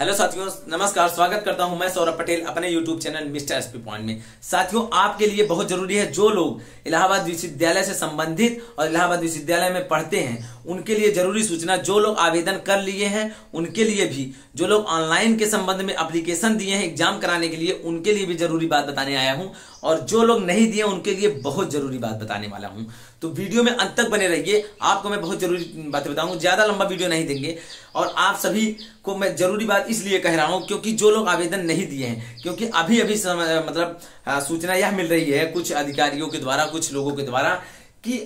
Hello साथियों, नमस्कार, स्वागत करता हूँ मैं सौरभ पटेल अपने YouTube channel mister SP point में। साथियों, आपके लिए बहुत ज़रूरी है जो लोग इलाहाबाद विश्वविद्यालय से संबंधित और इलाहाबाद विश्वविद्यालय में पढ़ते हैं, उनके लिए ज़रूरी सूचना जो लोग आवेदन कर लिए हैं, उनके लिए भी। जो लोग ऑनलाइन के संबंध में अप्लीकेशन दिए हैं एग्ज़ाम कराने के लिए, उनके लिए भी ज़रूरी बात बताने आया हूँ। और जो लोग नहीं दिए, उनके लिए बहुत ज़रूरी बात बताने वाला हूँ। तो वीडियो में अंत तक बने रहिए। आपको मैं बहुत ज़रूरी बातें बताऊँगा ज़्यादा लंबा वीडियो नहीं देंगे। और आप सभी को मैं ज़रूरी बात इसलिए कह रहा हूँ क्योंकि जो लोग आवेदन नहीं दिए हैं, क्योंकि अभी अभी मतलब सूचना यह मिल रही है कुछ अधिकारियों के द्वारा, कुछ लोगों के द्वारा कि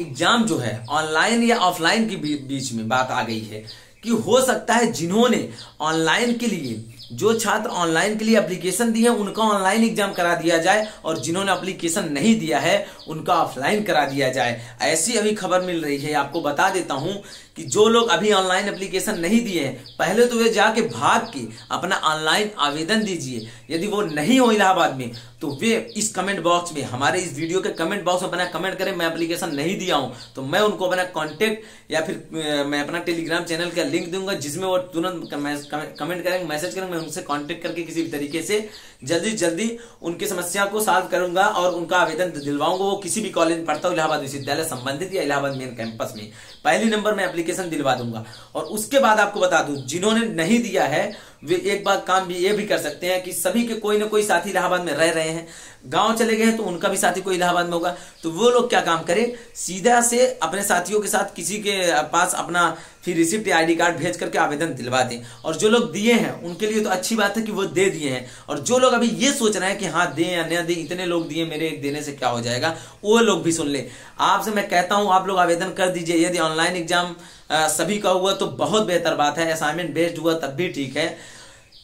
एग्ज़ाम जो है, ऑनलाइन या ऑफलाइन के बीच में बात आ गई है कि हो सकता है जिन्होंने ऑनलाइन के लिए जो छात्र ऑनलाइन के लिए एप्लीकेशन दिए उनका ऑनलाइन एग्ज़ाम करा दिया जाए, और जिन्होंने एप्लीकेशन नहीं दिया है, उनका ऑफलाइन करा दिया जाए। ऐसी अभी खबर मिल रही है, आपको बता देता हूँ कि जो लोग अभी ऑनलाइन एप्लीकेशन नहीं दिए हैं, पहले तो वे जाके भाग के अपना ऑनलाइन आवेदन दीजिए। यदि वो नहीं हो इलाहाबाद में तो वे इस कमेंट बॉक्स में, हमारे इस वीडियो के कमेंट बॉक्स में अपना कमेंट करें, मैं एप्लीकेशन नहीं दिया हूँ। तो मैं उनको अपना कॉन्टेक्ट या फिर मैं अपना टेलीग्राम चैनल का लिंक दूँगा, जिसमें वो तुरंत कमेंट करेंगे मैसेज करेंगे मैं उनसे कॉन्टेक्ट करके किसी भी तरीके से जल्दी जल्दी उनकी समस्या को सॉल्व करूँगा और उनका आवेदन दिलवाऊँगा। वो किसी भी कॉलेज में पढ़ता हो, इलाहाबाद विश्वविद्यालय संबंधित या इलाहाबाद मेन कैंपस में। पहली नंबर में एप्लीकेशन दिलवा दूँगा। और उसके बाद आपको बता दू, जिन्होंने नहीं दिया है वे एक बार काम भी ये भी कर सकते हैं कि सभी के कोई ना कोई साथी इलाहाबाद में रह रहे हैं। गाँव चले गए हैं तो उनका भी साथी कोई इलाहाबाद में होगा। तो वो लोग क्या काम करें? सीधा से अपने साथियों के साथ किसी के पास अपना फिर रिसिप्ट या आईडी कार्ड भेज करके आवेदन दिलवा दें। और जो लोग दिए हैं, उनके लिए तो अच्छी बात है कि वो दे दिए हैं। और जो लोग अभी ये सोच रहे हैं कि हाँ दें या न दें, इतने लोग दिए, मेरे एक देने से क्या हो जाएगा? वो लोग भी सुन ले। आपसे मैं कहता हूँ, आप लोग आवेदन कर दीजिए। यदि ऑनलाइन एग्ज़ाम सभी का हुआ तो बहुत बेहतर बात है। असाइनमेंट बेस्ड हुआ तब भी ठीक है।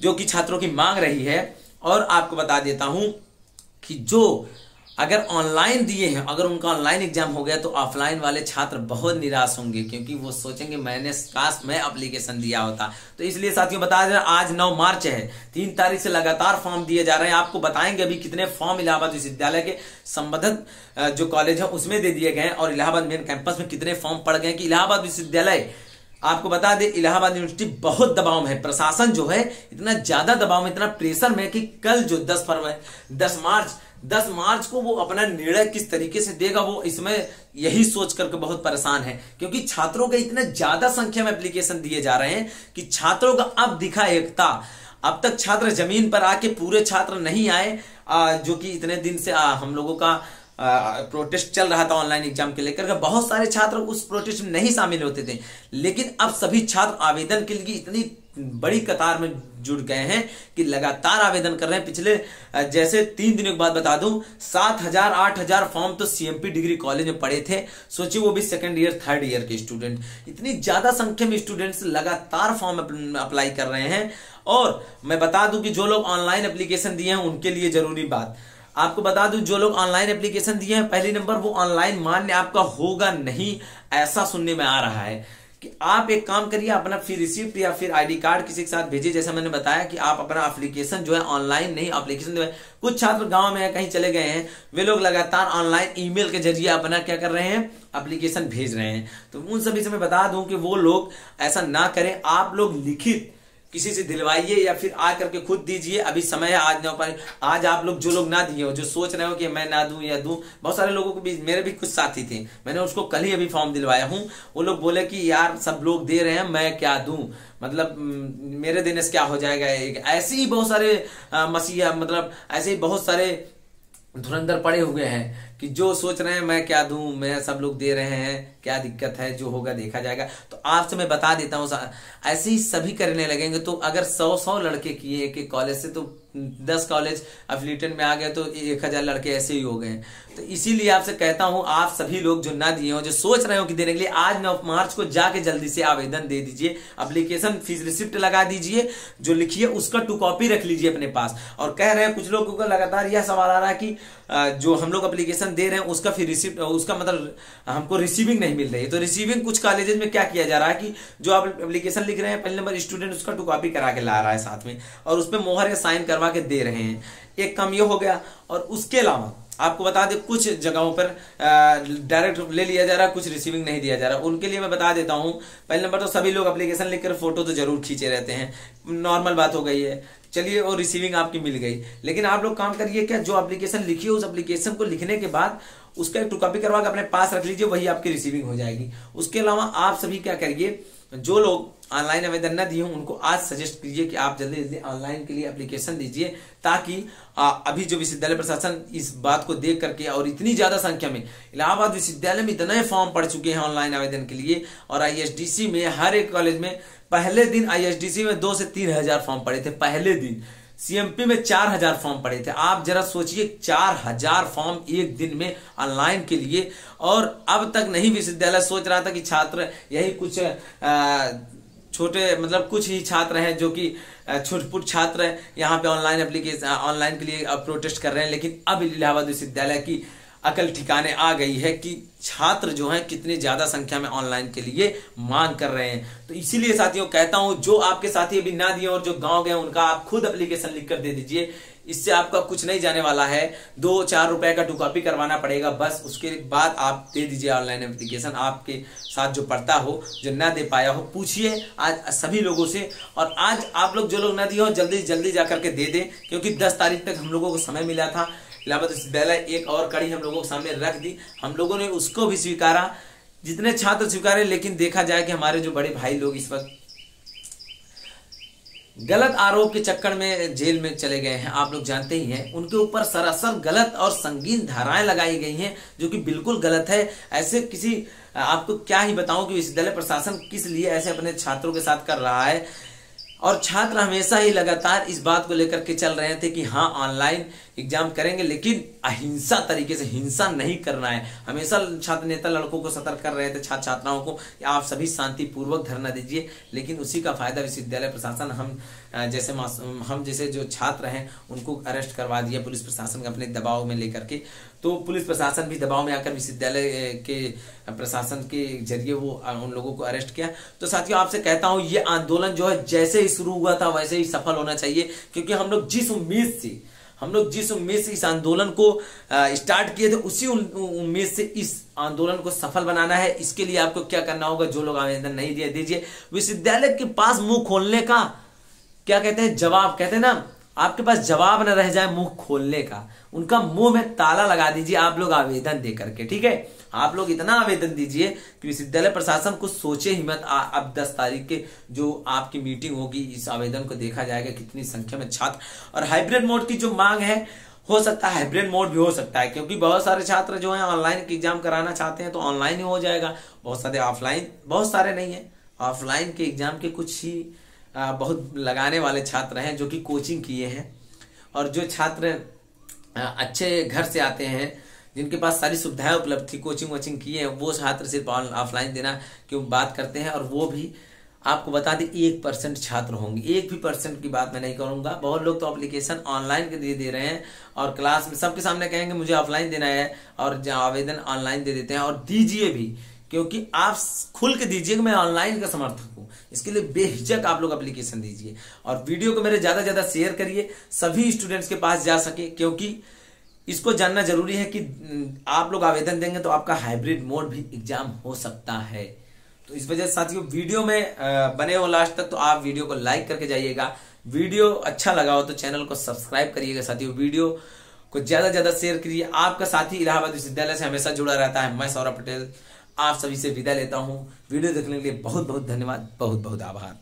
जो कि छात्रों की मांग रही है। और आपको बता देता हूँ कि जो अगर ऑनलाइन दिए हैं, अगर उनका ऑनलाइन एग्ज़ाम हो गया तो ऑफलाइन वाले छात्र बहुत निराश होंगे, क्योंकि वो सोचेंगे, मैंने काश मैं एप्लीकेशन दिया होता। तो इसलिए साथियों, बता दें, आज 9 मार्च है, तीन तारीख से लगातार फॉर्म दिए जा रहे हैं। आपको बताएँगे अभी कितने फॉर्म इलाहाबाद विश्वविद्यालय के संबंधित जो कॉलेज है, उसमें दे दिए गए और इलाहाबाद मेन कैंपस में कितने फॉर्म पड़ गए कि इलाहाबाद विश्वविद्यालय आपको बता दें, इलाहाबाद यूनिवर्सिटी बहुत दबाव में है। प्रशासन जो है, इतना ज़्यादा दबाव में, इतना प्रेशर में कि कल जो 10 फरवरी 10 मार्च 10 मार्च को वो अपना निर्णय किस तरीके से देगा, वो इसमें यही सोच करके बहुत परेशान है। क्योंकि छात्रों के इतने ज़्यादा संख्या में एप्लीकेशन दिए जा रहे हैं कि छात्रों का अब दिखा एकता। अब तक छात्र ज़मीन पर आके पूरे छात्र नहीं आए जो कि इतने दिन से हम लोगों का प्रोटेस्ट चल रहा था ऑनलाइन एग्ज़ाम के लेकर बहुत सारे छात्र उस प्रोटेस्ट में नहीं शामिल होते थे। लेकिन अब सभी छात्र आवेदन के लिए इतनी बड़ी कतार में जुड़ गए हैं कि लगातार आवेदन कर रहे हैं। पिछले जैसे तीन दिनों के बाद बता दूँ, सात हज़ार, आठ हज़ार फॉर्म तो सीएमपी डिग्री कॉलेज में पड़े थे। सोचिए वो भी सेकंड ईयर थर्ड ईयर के स्टूडेंट इतनी ज़्यादा संख्या में स्टूडेंट्स लगातार फॉर्म अप्लाई कर रहे हैं। और मैं बता दूँ कि जो लोग ऑनलाइन एप्लीकेशन दिए हैं, उनके लिए ज़रूरी बात। आपको बता दूँ, जो लोग ऑनलाइन एप्लीकेशन दिए हैं, पहली नंबर वो ऑनलाइन मान्य आपका होगा नहीं, ऐसा सुनने में आ रहा है कि आप एक काम करिए अपना फिर रिसिप्ट या फिर आईडी कार्ड किसी के साथ भेजिए। जैसा मैंने बताया कि आप अपना एप्लीकेशन जो है ऑनलाइन नहीं एप्लीकेशन जो है, कुछ छात्र गाँव में है, कहीं चले गए हैं, वे लोग लगातार ऑनलाइन ईमेल के ज़रिए अपना क्या कर रहे हैं एप्लीकेशन भेज रहे हैं। तो उन सभी से मैं बता दूँ कि वो लोग ऐसा ना करें, आप लोग लिखित किसी से दिलवाइए या फिर आ करके खुद दीजिए। अभी समय है, आज ना पाए आज आप लोग जो लोग ना दिए हो, जो सोच रहे हो कि मैं ना दूँ या दूँ, बहुत सारे लोगों को भी मेरे भी कुछ साथी थे। मैंने उसको कल ही अभी फॉर्म दिलवाया हूँ। वो लोग बोले कि, यार, सब लोग दे रहे हैं, मैं क्या दूँ? मतलब मेरे देने से क्या हो जाएगा? ऐसे ही बहुत सारे मसीहा मतलब ऐसे ही बहुत सारे धुरंधर पड़े हुए हैं कि जो सोच रहे हैं, मैं क्या दूँ, मैं सब लोग दे रहे हैं, क्या दिक्कत है, जो होगा देखा जाएगा। तो आपसे मैं बता देता हूँ, ऐसे ही सभी करने लगेंगे। तो अगर सौ सौ लड़के किए एक कॉलेज से तो दस कॉलेज अफिलिएटेड में आ गए तो एक हज़ार लड़के ऐसे ही हो गए। तो इसीलिए आपसे कहता हूँ, आप सभी लोग जो ना दिए हो, जो सोच रहे हो कि देने के लिए, आज नौ मार्च को जाके जल्दी से आवेदन दे दीजिए अप्लीकेशन फ़ीस रिसिप्ट लगा दीजिए, जो लिखिए उसका टू कॉपी रख लीजिए अपने पास। और कह रहे हैं कुछ लोगों का लगातार यह सवाल आ रहा है कि जो हम लोग अप्लीकेशन दे रहे हैं, उसका फिर रिसिप्ट उसका मतलब हमको रिसीविंग नहीं मिल रही। तो रिसीविंग कुछ कॉलेजेस में क्या किया जा रहा है कि, जो आप एप्लीकेशन लिख रहे हैं, पहले नंबर स्टूडेंट उसका टू कॉपी करा के ला रहा है साथ में, और उस पर मोहर या साइन करवा के दे रहे हैं। एक काम ये हो गया। और उसके अलावा, आपको बता दें, कुछ जगहों पर डायरेक्ट ले लिया जा रहा, कुछ रिसीविंग नहीं दिया जा रहा। उनके लिए मैं बता देता हूँ, पहले नंबर तो सभी लोग एप्लीकेशन लिखकर फ़ोटो तो ज़रूर खींचे रहते हैं। नॉर्मल बात हो गई है। चलिए, और रिसीविंग आपकी मिल गई। लेकिन आप लोग काम करिए क्या? जो एप्लीकेशन लिखी है, उस एप्लीकेशन को लिखने के बाद उसका एक टू कॉपी करवा के अपने पास रख लीजिए, वही आपकी रिसीविंग हो जाएगी। उसके अलावा आप सभी क्या करिए जो लोग ऑनलाइन आवेदन न दिए हों उनको आज सजेस्ट कीजिए कि आप जल्दी जल्दी ऑनलाइन के लिए एप्लीकेशन दीजिए ताकि आ, अभी जो विश्वविद्यालय प्रशासन इस बात को देख करके और इतनी ज़्यादा संख्या में इलाहाबाद विश्वविद्यालय में इतने फॉर्म पड़ चुके हैं ऑनलाइन आवेदन के लिए और आईएसडीसी में हर एक कॉलेज में पहले दिन आईएसडीसी में दो से तीन हज़ार फॉर्म पड़े थे पहले दिन। सीएमपी में चार हज़ार फॉर्म पड़े थे। आप जरा सोचिए, चार हज़ार फॉर्म एक दिन में ऑनलाइन के लिए। और अब तक नहीं विश्वविद्यालय सोच रहा था कि छात्र यही कुछ छोटे मतलब कुछ ही छात्र हैं जो कि छुटपुट छात्र यहाँ पे ऑनलाइन एप्लीकेशन, ऑनलाइन के लिए प्रोटेस्ट कर रहे हैं। लेकिन अब इलाहाबाद विश्वविद्यालय की अकल ठिकाने आ गई है कि छात्र जो हैं कितने ज़्यादा संख्या में ऑनलाइन के लिए मांग कर रहे हैं। तो इसीलिए साथियों कहता हूँ, जो आपके साथी अभी ना दिए और जो गाँव गए उनका आप खुद एप्लीकेशन लिख कर दे दीजिए। इससे आपका कुछ नहीं जाने वाला है। दो चार रुपए का टू कॉपी करवाना पड़ेगा, बस उसके बाद आप दे दीजिए ऑनलाइन एप्लीकेशन आपके साथ जो पढ़ता हो, जो ना दे पाया हो, पूछिए आज सभी लोगों से। और आज आप लोग जो लोग ना दिए हो, जल्दी जल्दी जा करके दे दें, क्योंकि दस तारीख तक हम लोगों को समय मिला था। इलाहाबाद विश्वविद्यालय एक और कड़ी हम लोगों के सामने रख दी। हम लोगों ने उसको भी स्वीकारा। जितने छात्र स्वीकारे, लेकिन देखा जाए कि हमारे जो बड़े भाई लोग इस वक्त गलत आरोप के चक्कर में जेल में चले गए हैं। आप लोग जानते ही हैं, उनके ऊपर सरासर गलत और संगीन धाराएँ लगाई गई हैं, जो कि बिल्कुल गलत है। ऐसे किसी, आपको क्या ही बताऊँ कि विश्वविद्यालय प्रशासन किस लिए ऐसे अपने छात्रों के साथ कर रहा है। और छात्र हमेशा ही लगातार इस बात को लेकर के चल रहे थे कि हाँ ऑनलाइन एग्ज़ाम करेंगे, लेकिन अहिंसा तरीके से, हिंसा नहीं करना है। हमेशा छात्र नेता लड़कों को सतर्क कर रहे थे, छात्र छात्राओं को, कि आप सभी शांतिपूर्वक धरना दीजिए। लेकिन उसी का फ़ायदा विश्वविद्यालय प्रशासन हम जैसे हम जैसे जो छात्र हैं, उनको अरेस्ट करवा दिया पुलिस प्रशासन अपने दबाव में लेकर के। तो पुलिस प्रशासन भी दबाव में आकर विश्वविद्यालय के प्रशासन के ज़रिए वो उन लोगों को अरेस्ट किया। तो साथियों, आपसे कहता हूँ, ये आंदोलन जो है, जैसे ही शुरू हुआ था, वैसे ही सफल होना चाहिए, क्योंकि हम लोग जिस उम्मीद से, हम लोग जिस उम्मीद से इस आंदोलन को स्टार्ट किए थे, उसी उम्मीद से इस आंदोलन को सफल बनाना है। इसके लिए आपको क्या करना होगा? जो लोग आवेदन नहीं दिए, दीजिए। विश्वविद्यालय के पास मुँह खोलने का क्या कहते हैं? जवाब। कहते हैं ना, आपके पास जवाब न रह जाए मुँह खोलने का, उनका मुँह में ताला लगा दीजिए, आप लोग आवेदन दे करके, ठीक है? आप लोग इतना आवेदन दीजिए कि विश्वविद्यालय प्रशासन को सोचे ही मत। अब दस तारीख के जो आपकी मीटिंग होगी, इस आवेदन को देखा जाएगा कितनी संख्या में छात्र। और हाइब्रिड मोड की जो मांग है, हो सकता है हाइब्रिड मोड भी हो सकता है, क्योंकि बहुत सारे छात्र जो है ऑनलाइन एग्ज़ाम कराना चाहते हैं तो ऑनलाइन ही हो जाएगा। बहुत सारे ऑफलाइन, बहुत सारे नहीं है। ऑफलाइन के एग्ज़ाम के कुछ ही बहुत लगाने वाले छात्र हैं जो कि कोचिंग किए हैं। और जो छात्र अच्छे घर से आते हैं, जिनके पास सारी सुविधाएँ उपलब्ध थी, कोचिंग वोचिंग किए हैं, वो छात्र सिर्फ़ ऑफलाइन देना क्यों बात करते हैं और वो भी आपको बता दें, एक परसेंट छात्र होंगे। एक भी परसेंट की बात मैं नहीं करूँगा। बहुत लोग तो एप्लीकेशन ऑनलाइन के लिए दे रहे हैं और क्लास में सबके सामने कहेंगे, मुझे ऑफलाइन देना है। और आवेदन ऑनलाइन दे देते हैं। और दीजिए भी, क्योंकि आप खुल के दीजिए कि मैं ऑनलाइन का समर्थक हूँ। इसके लिए बेहिचक आप लोग एप्लीकेशन दीजिए। और वीडियो को मेरे ज़्यादा ज़्यादा शेयर करिए, सभी स्टूडेंट्स के पास जा सके, क्योंकि इसको जानना ज़रूरी है कि आप लोग आवेदन देंगे तो आपका हाइब्रिड मोड भी एग्ज़ाम हो सकता है। तो इस वजह से साथियों वीडियो में बने हो लास्ट तक तो आप वीडियो को लाइक करके जाइएगा। वीडियो अच्छा लगा हो तो चैनल को सब्सक्राइब करिएगा साथियों। वीडियो को ज़्यादा ज़्यादा शेयर करिए। आपका साथी इलाहाबाद विश्वविद्यालय से हमेशा जुड़ा रहता है। मैं सौरभ पटेल। आप सभी से विदा लेता हूँ। वीडियो देखने के लिए बहुत बहुत धन्यवाद बहुत बहुत आभार।